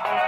Bye.